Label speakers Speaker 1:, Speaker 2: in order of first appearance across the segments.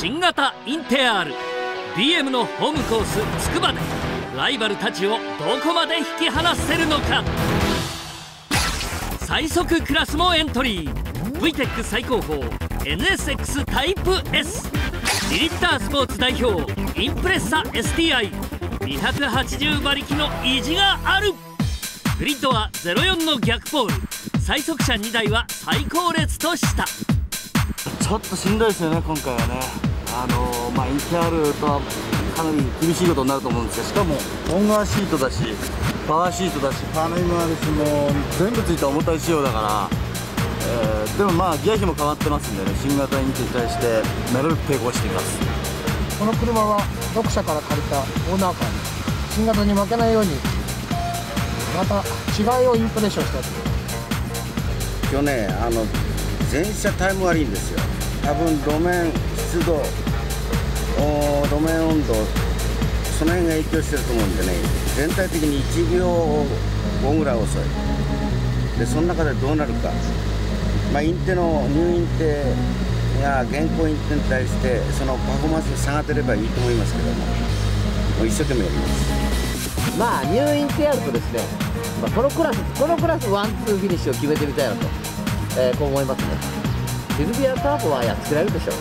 Speaker 1: 新型インテアール。BM のホームコースつくばで。ライバルたちをどこまで引き離せるのか。最速クラスもエントリー。VTEC 最高峰 NSX タイプ S 2リッタースポーツ代表インプレッサ STI280 馬力の意地がある。グリッドは04の逆ポール。最速車2台は最高列とした。ち
Speaker 2: ょっとしんどいですよね今回はね。あのー、まあインテアールとはかなり厳しいことになると思うんですけどしかもオンガーシートだしパワーシートだしパネルもあるしもう全部ついた重たい仕様だからえー、でもまあギア比も変わってますんでね新型インテに対してなるべく抵抗しています。
Speaker 3: この車は読者から借りたオーナーカーに新型に負けないようにまた違いをインプレッションした
Speaker 4: 今日ねあの全車タイム悪いんですよ多分路面湿度路面温度その辺が影響してると思うんでね全体的に1秒後ぐらい遅い。でその中でどうなるか。まあ、インテのニューインテが現行インテに対してそのパフォーマンスに差が出ればいいと思いますけどももう一生懸命やります。
Speaker 5: まあニューインテあるとですね、まあ、このクラスこのクラスワンツーフィニッシュを決めてみたいなと、えー、こう思いますね。シルビアターボはやっつけられるでしょう。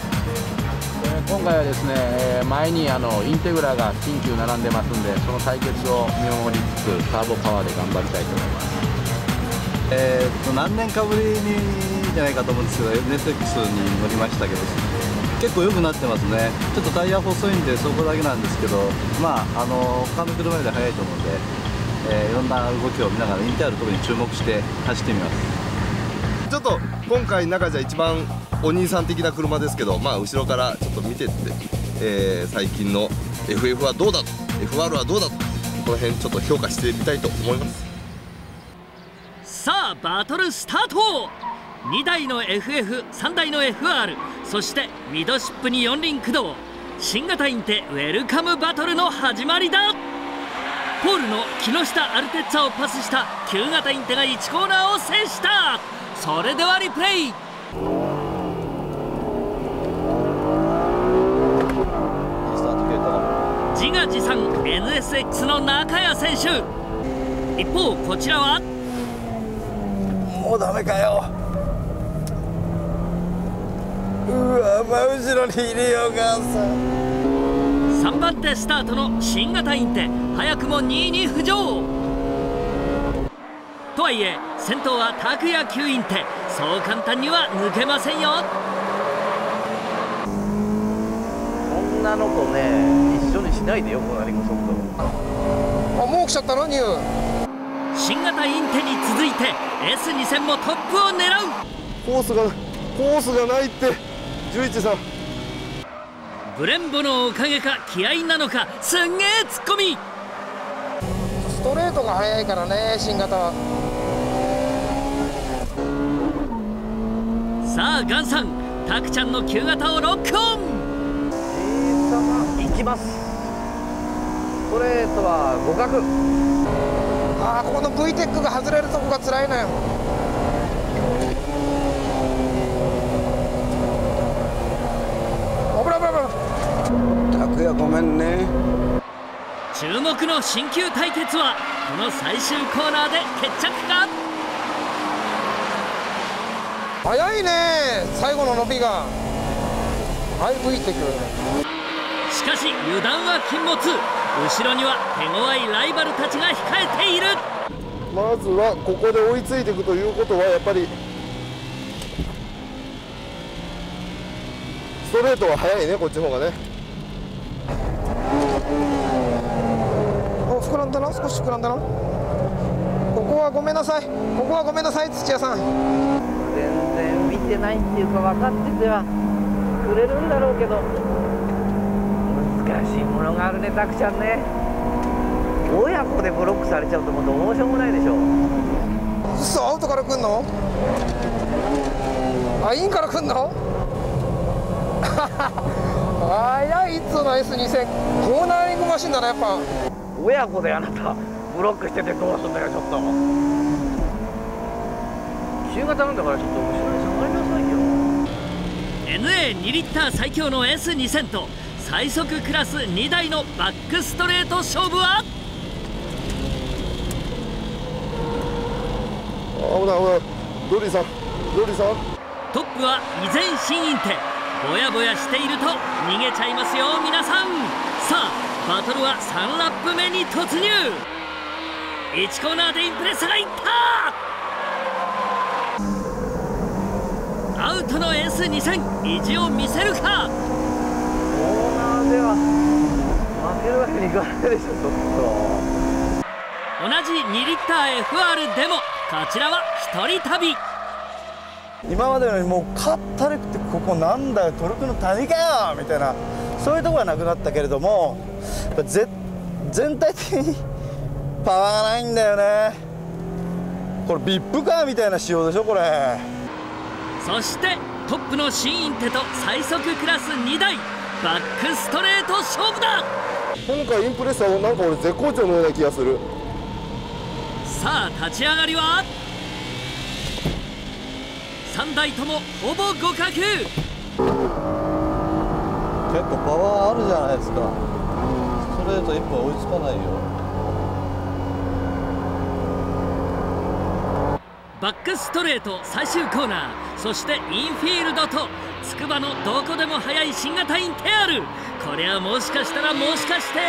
Speaker 6: 今回はですね前にあのインテグラが新旧並んでますんでその対決を見守りつつターボパワーで頑張りたいと思います。
Speaker 2: えー、と何年かぶりにじゃないかと思うんですけど NSX に乗りましたけど結構良くなってますね。ちょっとタイヤ細いんでそこだけなんですけどまああの他の車より速いと思うんで、えー、いろんな動きを見ながらインテール特に注目して走ってみます
Speaker 7: ちょっと今回中じゃ一番お兄さん的な車ですけどまあ後ろからちょっと見てって、えー、最近の FF はどうだと FR はどうだとこの辺ちょっと評価してみたいと思います。
Speaker 1: さあバトルスタート !2 台の FF3 台の FR そしてミドシップに4輪駆動。新型インテウェルカムバトルの始まりだ!ポールの木下アルテッツァをパスした旧型インテが1コーナーを制した!それではリプレイ。自画自賛 NSX の中谷選手。一方こちらは？
Speaker 7: もうダメかよ。うわ真後ろにいるよ母さん。
Speaker 1: 3番手スタートの新型インテ早くも2位に浮上。とはいえ先頭は拓也9インテそう簡単には抜けませんよ。
Speaker 5: 女の子ね一緒にしないでよコーナリング速度
Speaker 3: あもう来ちゃったの？ニュー。
Speaker 1: 新型インテに続いて S2000 もトップを狙う。
Speaker 7: コースがコースがないって11さん。
Speaker 1: ブレンボのおかげか気合なのかすんげえツッコミ。
Speaker 3: ストレートが速いからね新型は
Speaker 1: さあガンさんタクちゃんの旧型をロックオン。
Speaker 5: いきます。ストレートは互角。
Speaker 3: ああここの V テックが外れるとこが辛いのよ。
Speaker 4: 拓也ごめんね。
Speaker 1: 注目の新旧対決はこの最終コーナーで決着か？
Speaker 3: 早いね最後の伸びが。はい吹いてくる
Speaker 1: しかし油断は禁物。後ろには手強いライバルたちが控えている。
Speaker 7: まずはここで追いついていくということはやっぱりストレートは速いねこっちの方がね。
Speaker 3: お膨らんだな少し膨らんだな。ここはごめんなさい。ここはごめんなさい土屋さん
Speaker 5: 全然見てないっていうか分かっててはくれるんだろうけど。難しいものがあるねたくちゃんね。親子でブロックされちゃうともうどうしようもないでしょ
Speaker 3: 嘘アウトから来んの？あインから来んの？早いいつの S2000 コーナーリングマシンだなやっぱ。
Speaker 5: 親子であなたブロックしててどうすんだよちょっと旧型なんだからちょっと後ろに下がりなさいよ
Speaker 1: NA2 リッター最強の S2000 と最速クラス2台のバックストレート勝負は？
Speaker 7: 危ない危ない。ドリーさんドリーさん。
Speaker 1: トップは依然新インテぼやぼやしていると逃げちゃいますよ皆さん。さあバトルは3ラップ目に突入。1コーナーでインプレッサがいったトの S2000 意地を見せるか？
Speaker 5: コーナーでは負けるわけにいかないでしょちょっ
Speaker 1: 同じ2リッター FR でもこちらは一人旅。
Speaker 2: 今までのよりもうかったるくてここなんだよトルクの谷かよみたいなそういうところはなくなったけれどもやっぱぜ全体的にパワーがないんだよね。これビップカーみたいな仕様でしょこれ
Speaker 1: そしてトップの新インテと最速クラス2台バックストレート勝負だ。
Speaker 7: 今回インプレッサーなんか俺絶好調のような気がする。
Speaker 1: さあ立ち上がりは？3台ともほぼ互角。
Speaker 2: 結構パワーあるじゃないですか。ストレート一本追いつかないよ
Speaker 1: バックストレート最終コーナーそしてインフィールドと筑波のどこでも速い新型インテアル。これはもしかしたらもしかして？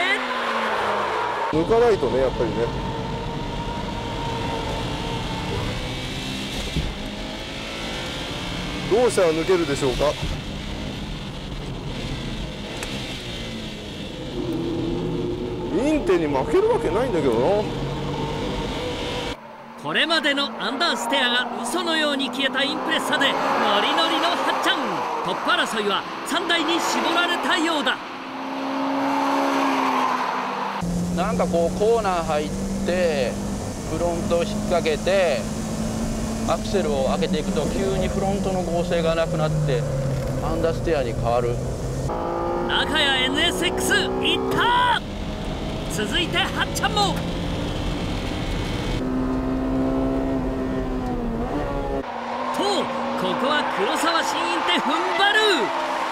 Speaker 7: 抜かないとねやっぱりね。どうしたら抜けるでしょうか？インテに負けるわけないんだけどな。
Speaker 1: これまでのアンダーステアが嘘のように消えたインプレッサでノリノリのはっちゃん。トップ争いは3台に絞られたようだ。
Speaker 6: なんかこうコーナー入ってフロントを引っ掛けてアクセルを上げていくと急にフロントの合成がなくなってアンダーステアに変わる。
Speaker 1: 中谷 NSX いった続いてはっちゃんもとここは黒沢新インテ踏ん張る。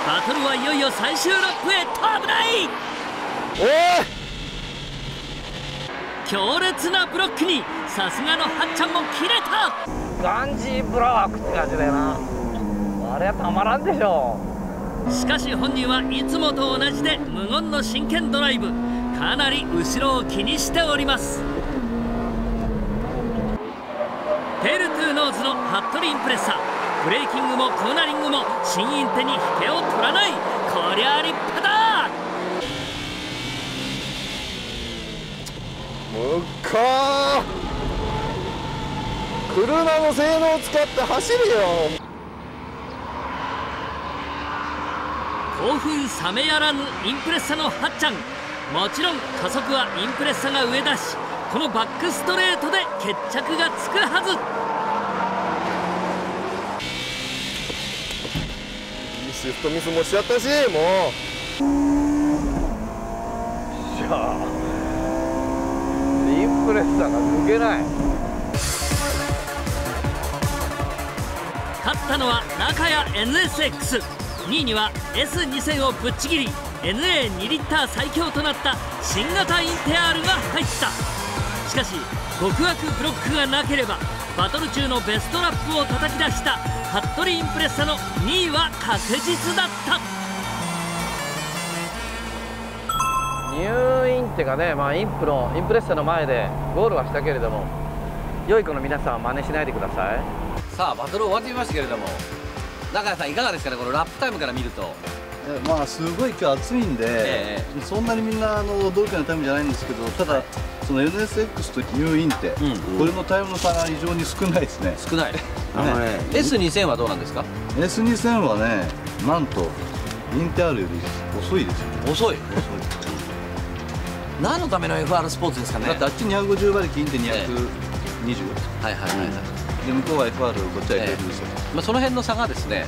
Speaker 1: バトルはいよいよ最終ラップへ危ない。
Speaker 7: おい
Speaker 1: 強烈なブロックにさすがのはっちゃんも切れた。
Speaker 5: ガンジーブラワークって感じだよな。あれはたまらんでしょ
Speaker 1: しかし本人はいつもと同じで無言の真剣ドライブ。かなり後ろを気にしております。テールトゥーノーズの服部インプレッサブレーキングもコーナリングも新インテに引けを取らない。こりゃ立派だ！
Speaker 7: むっかー。車の性能を使って走るよ。
Speaker 1: 興奮冷めやらぬインプレッサのはっちゃん。もちろん加速はインプレッサが上だしこのバックストレートで決着がつくはず
Speaker 7: シフトミスもしちゃったしもう。
Speaker 5: じゃあインプレッサーが抜けない。
Speaker 1: 勝ったのは中谷 NSX2 位には S2000 をぶっちぎり NA2 リッター最強となった新型インテアールが入った。しかし極悪ブロックがなければバトル中のベストラップを叩き出した服部インプレッサの2位は確実だった。
Speaker 5: 入院っていうかね、まあ、インプのインプレッサの前でゴールはしたけれども良い子の皆さんは真似しないでください。
Speaker 8: さあバトル終わってみましたけれども。中谷さんいかがですかね？このラップタイムから見ると。
Speaker 2: えまあすごい今日暑いんで、
Speaker 8: え
Speaker 2: そんなにみんなあの同期のタイムじゃないんですけどただ、その NSX とニューインテ、これのタイムの差が非常に少ないですね。
Speaker 8: 少ない
Speaker 4: ね
Speaker 8: S2000 はどうなんですか
Speaker 2: ？S2000 はねなんとインテアールより遅いですよ
Speaker 8: 遅い。何のための FR スポーツですかね？
Speaker 2: だってあっち250馬力インテ220、
Speaker 8: はいはいはいはい、
Speaker 2: で向こうは FR こっちは FL ですよ、
Speaker 8: まあ、その辺の差がですね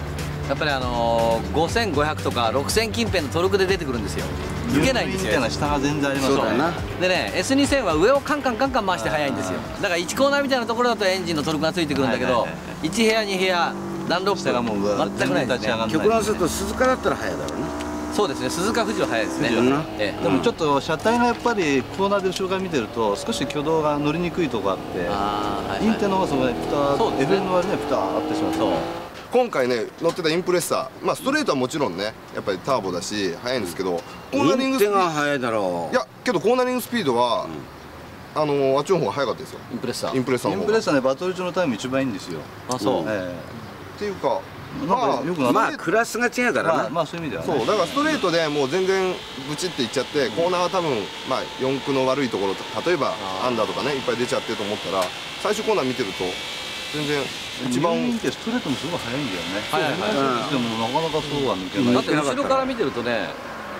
Speaker 8: やっぱりあのー、5500とか6000近辺のトルクで出てくるんですよ。抜けないんですよ。
Speaker 2: 下が全然ありますから
Speaker 4: そうだな。
Speaker 8: でね S2000 は上をカンカンカンカン回して速いんですよ。だから1コーナーみたいなところだとエンジンのトルクがついてくるんだけど
Speaker 2: はいはいはい
Speaker 8: 1部屋2部屋ダンロップ
Speaker 9: 下がもう
Speaker 8: 全くないですね。
Speaker 9: 立ち上がんない
Speaker 4: 極論すると鈴鹿だったら早いだろうな。
Speaker 8: そうですね鈴鹿富士は速いですね。ええ。
Speaker 9: でもちょっと車体がやっぱりコーナーで後ろから見てると少し挙動が乗りにくいとこあってインテの方がそこでピターッ
Speaker 8: そうですね。
Speaker 9: FM はピターってしまって。
Speaker 8: そう
Speaker 7: 今回ね乗ってたインプレッサーまあストレートはもちろんねやっぱりターボだし速いんですけどコーナリングスピード
Speaker 4: が早いだろう。
Speaker 7: いやけどコーナリングスピードは、あのあっちの方が速かったですよ。
Speaker 8: インプレッサー。
Speaker 7: インプレッサー
Speaker 9: イ
Speaker 7: の方が。
Speaker 9: ンプレッサーねバトル中のタイム一番いいんですよ。
Speaker 8: あそう、
Speaker 9: え
Speaker 7: っていうか
Speaker 9: えなんかよくな
Speaker 4: まあクラスが違うからな、
Speaker 9: まあまあそういう意味ではね。
Speaker 7: そうだからストレートでもう全然ブチっていっちゃってコーナーは多分まあ四駆の悪いところ例えばアンダーとかねいっぱい出ちゃってると思ったら最終コーナー見てると全然一番
Speaker 9: ってストレートもすごい速いんだよね。
Speaker 8: はいはいはい。
Speaker 9: でもなかなかそうは抜けない。
Speaker 8: だって後ろから見てるとね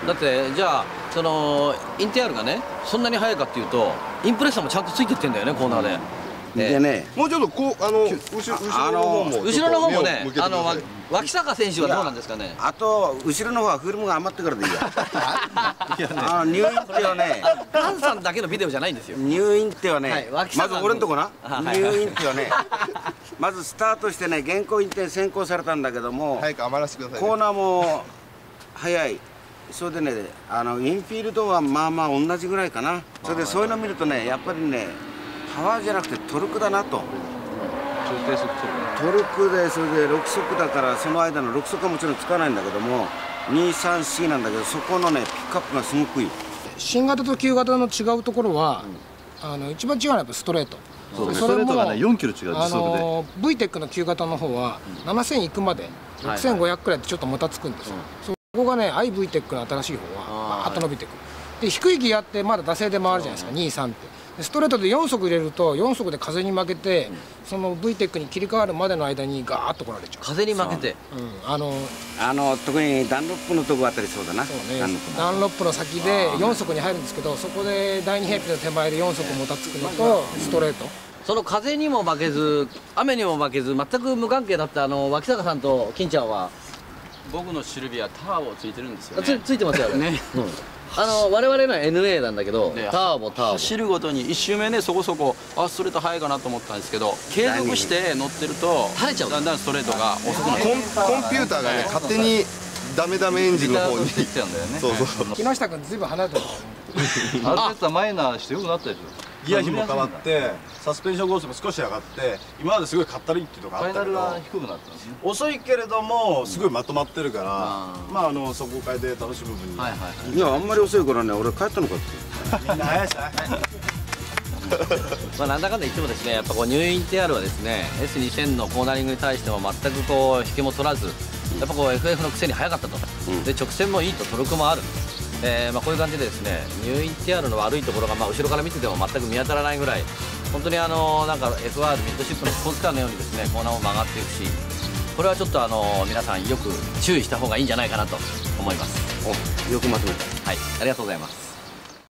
Speaker 8: だってじゃあそのインテアールがねそんなに速いかっていうとインプレッサーもちゃんとついてってんだよねコーナーで、
Speaker 4: でね
Speaker 7: もうちょっとこうあの後ろ後ろの方も
Speaker 8: 後ろの方もねあのわ脇坂選手はどうなんですかね？
Speaker 4: あと後ろの方はフィルムが余ってからでいいや。あの入院ってはね
Speaker 8: ガンさんだけのビデオじゃないんですよ。
Speaker 4: 入院ってはね、
Speaker 8: はい脇
Speaker 4: まず俺んとこな、
Speaker 8: はい。
Speaker 4: 入院ってはねまずスタートしてね現行運転先行されたんだけども、
Speaker 7: 早く余らせてくださいね。
Speaker 4: コーナーも速い。それでねあのインフィールドはまあまあ同じぐらいかな。それでそういうの見るとねやっぱりねパワーじゃなくてトルクだなと。トルクでそれで6速だからその間の6速はもちろんつかないんだけども234なんだけどそこのねピックアップがすごくいい。
Speaker 3: 新型と旧型の違うところは、あの一番違うのはやっぱストレート。
Speaker 9: そう
Speaker 3: で
Speaker 9: ストレートがね4キロ違う
Speaker 3: あ
Speaker 9: 時速で。
Speaker 3: の VTEC の旧型の方は7000いくまで6500くらいってちょっともたつくんですよ、そこがね iVTEC の新しい方は
Speaker 8: あー
Speaker 3: バーッと伸びてくる。で低いギアってまだ惰性で回るじゃないですか23って。でストレートで4速入れると4速で風に負けて、その VTEC に切り替わるまでの間にガーッと来られちゃ
Speaker 8: 風に負けて。
Speaker 3: う、うん、あの
Speaker 4: あの特にダンロップのとこあたりそうだな。
Speaker 3: そうね。
Speaker 4: ダンロップ
Speaker 3: ダンロップの先で4速に入るんですけどそこで第2ヘッピの手前で4速もたつくのとストレート。
Speaker 8: その風にも負けず雨にも負けず全く無関係だったあの脇坂さんと金ちゃんは？
Speaker 6: 僕のシルビアターボついてるんですよね。
Speaker 8: ついてますよね、
Speaker 6: ね。
Speaker 8: うんあの我々のは NA なんだけど
Speaker 6: で
Speaker 8: ターボターボ。
Speaker 6: 走るごとに1周目ねそこそこあストレート速いかなと思ったんですけど継続して乗ってると
Speaker 8: 垂れちゃう
Speaker 6: だんだんストレートが遅くなる。
Speaker 7: コンコンピューターがね勝手にダメダメエンジンの方に
Speaker 9: って言ってたんだよね
Speaker 7: そうそう。
Speaker 3: 木下君ずいぶん離れてる
Speaker 9: ある程度マイナーしてよくなったでしょ。
Speaker 10: ギア比も変わってサスペンションコースも少し上がって今まですごいかったりっていうのが
Speaker 9: ファイナル
Speaker 10: あったけど
Speaker 9: は低くなったんですね。
Speaker 10: 遅いけれどもすごいまとまってるからまああの速攻会で楽しむ分に。
Speaker 8: はいはいはい。
Speaker 4: いやあんまり遅いからね俺帰ったのかって。
Speaker 10: みんな速い。し
Speaker 8: まあ、なんだかんだ言ってもですねやっぱこうニューインテアールはですね S2000 のコーナリングに対しても全くこう引けも取らずやっぱこう FF のくせに速かったと、で直線もいいとトルクもある、えーまあ、こういう感じでですねニューインテアールの悪いところがまあ後ろから見てても全く見当たらないぐらい本当にあのなんか FR ミッドシップのスポーツカーのようにですねコーナーも曲がっていくしこれはちょっとあの皆さんよく注意した方がいいんじゃないかなと思います。
Speaker 4: およくまとめた。
Speaker 8: はいありがとうございます